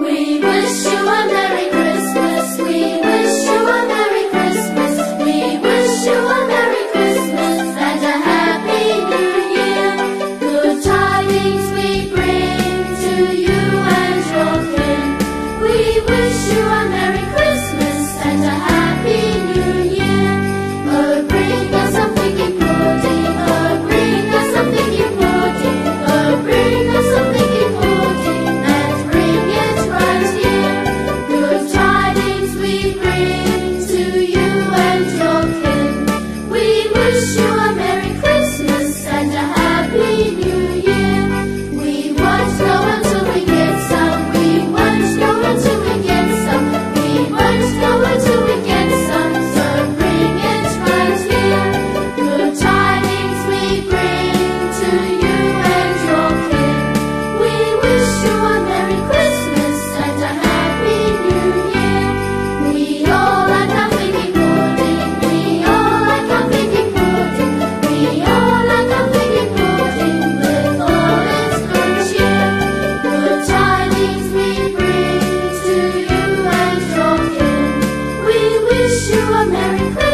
We wish you a 你说。Merry Christmas.